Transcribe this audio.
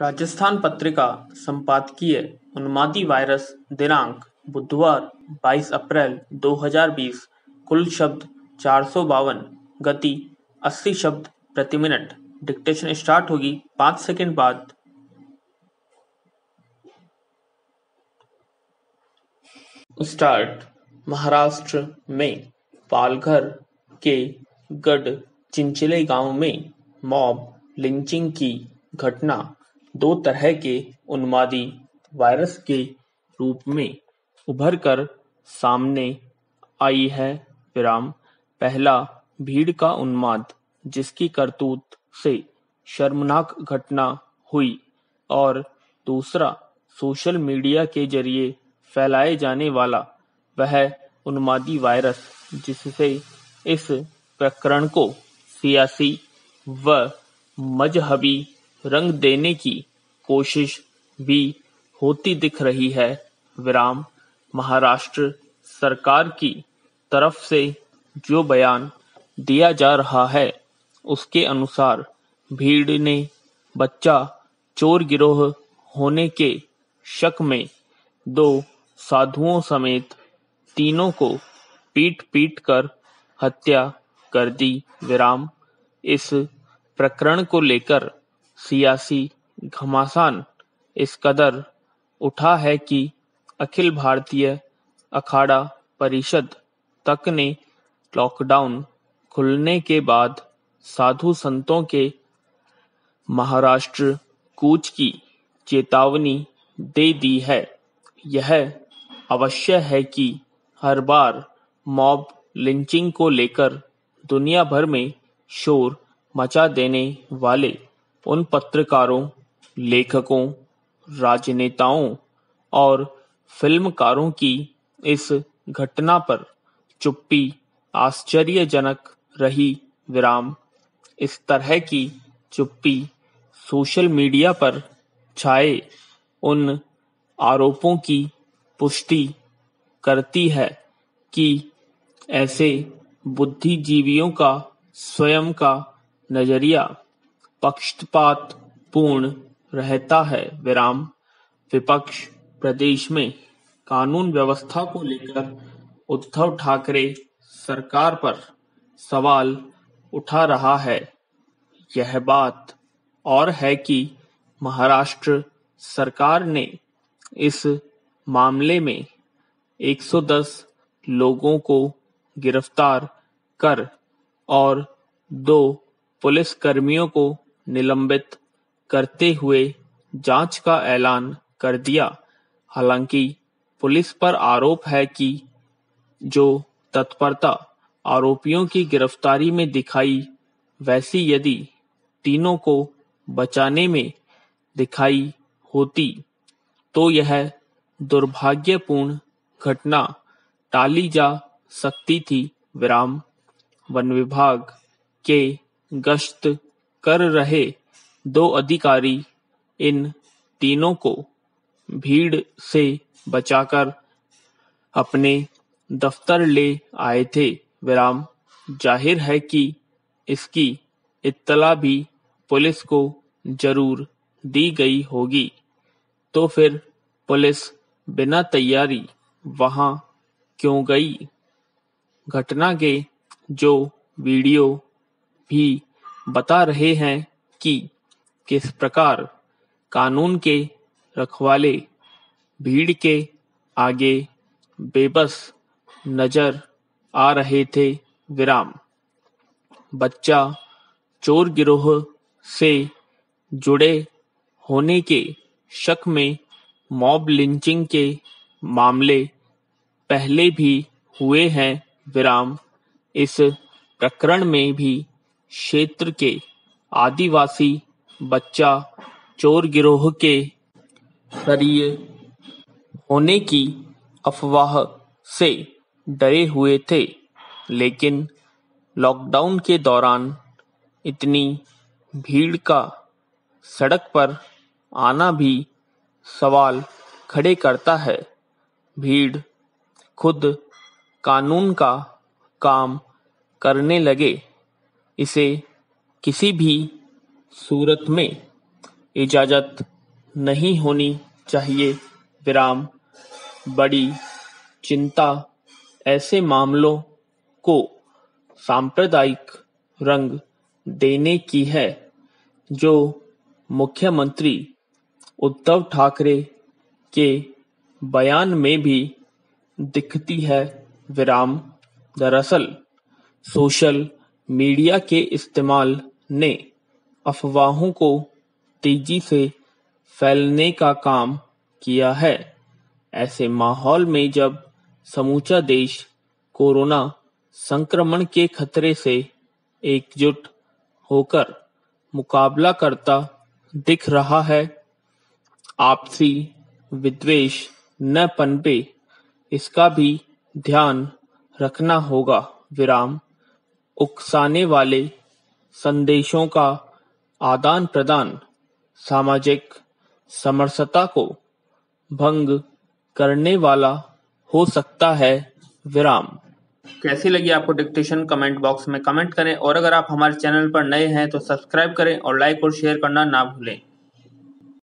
राजस्थान पत्रिका संपादकीय उन्मादी वायरस दिनांक बुधवार 22 अप्रैल 2020 कुल शब्द चार सौ बावन, गति 80 शब्द प्रति मिनट। डिक्टेशन स्टार्ट होगी पाँच सेकंड बाद। स्टार्ट महाराष्ट्र में पालघर के गढ़ चिंचिले गाँव में मॉब लिंचिंग की घटना। दो तरह के उन्मादी वायरस के रूप में उभर कर सामने आई है पहला भीड़ का उन्माद, जिसकी करतूत से शर्मनाक घटना हुई, और दूसरा सोशल मीडिया के ज़रिए फैलाए जाने वाला वह उन्मादी वायरस, जिससे इस प्रकरण को सियासी व मजहबी रंग देने की कोशिश भी होती दिख रही है। विराम, महाराष्ट्र सरकार की तरफ़ से जो बयान दिया जा रहा है, उसके अनुसार भीड़ ने बच्चा चोर गिरोह होने के शक में दो साधुओं समेत तीनों को पीट पीट कर हत्या कर दी। विराम, इस प्रकरण को लेकर सियासी घमासान इस कदर उठा है कि अखिल भारतीय अखाड़ा परिषद तक ने लॉकडाउन खुलने के बाद साधु संतों के महाराष्ट्र कूच की चेतावनी दे दी है। यह अवश्य है कि हर बार मॉब लिंचिंग को लेकर दुनिया भर में शोर मचा देने वाले उन पत्रकारों, लेखकों, राजनेताओं और फिल्मकारों की इस घटना पर चुप्पी आश्चर्यजनक रही विराम। इस तरह की चुप्पी सोशल मीडिया पर छाए उन आरोपों की पुष्टि करती है कि ऐसे बुद्धिजीवियों का स्वयं का नज़रिया पक्षपात पूर्ण रहता है विराम। विपक्ष प्रदेश में कानून व्यवस्था को लेकर उद्धव ठाकरे सरकार पर सवाल उठा रहा है। यह बात और है कि महाराष्ट्र सरकार ने इस मामले में 110 लोगों को गिरफ़्तार कर और दो पुलिस कर्मियों को निलंबित करते हुए जाँच का ऐलान कर दिया। हालाँकि पुलिस पर आरोप है कि जो तत्परता आरोपियों की गिरफ्तारी में दिखाई, वैसी यदि तीनों को बचाने में दिखाई होती तो यह दुर्भाग्यपूर्ण घटना टाली जा सकती थी। विराम, वन विभाग के गश्त कर रहे दो अधिकारी इन तीनों को भीड़ से बचाकर अपने दफ्तर ले आए थे। विराम, ज़ाहिर है कि इसकी इत्तला भी पुलिस को ज़रूर दी गई होगी। तो फिर पुलिस बिना तैयारी वहाँ क्यों गई? घटना के जो वीडियो भी बता रहे हैं कि किस प्रकार कानून के रखवाले भीड़ के आगे बेबस नज़र आ रहे थे विराम। बच्चा चोर गिरोह से जुड़े होने के शक में मॉब लिंचिंग के मामले पहले भी हुए हैं विराम। इस प्रकरण में भी क्षेत्र के आदिवासी बच्चा चोर गिरोह के सक्रिय होने की अफवाह से डरे हुए थे, लेकिन लॉकडाउन के दौरान इतनी भीड़ का सड़क पर आना भी सवाल खड़े करता है। भीड़ खुद कानून का काम करने लगे। इसे किसी भी सूरत में इजाज़त नहीं होनी चाहिए। विराम। बड़ी चिंता। ऐसे मामलों को सांप्रदायिक रंग देने की है, जो मुख्यमंत्री उद्धव ठाकरे के बयान में भी दिखती है। विराम। दरअसल सोशल मीडिया के इस्तेमाल ने अफवाहों को तेज़ी से फैलने का काम किया है। ऐसे माहौल में जब समूचा देश कोरोना संक्रमण के खतरे से एकजुट होकर मुकाबला करता दिख रहा है, आपसी विद्वेष न पनपे, इसका भी ध्यान रखना होगा। विराम। उकसाने वाले संदेशों का आदान प्रदान सामाजिक समरसता को भंग करने वाला हो सकता है विराम। कैसी लगी आपको डिक्टेशन कमेंट बॉक्स में कमेंट करें और अगर आप हमारे चैनल पर नए हैं तो सब्सक्राइब करें और लाइक और शेयर करना ना भूलें।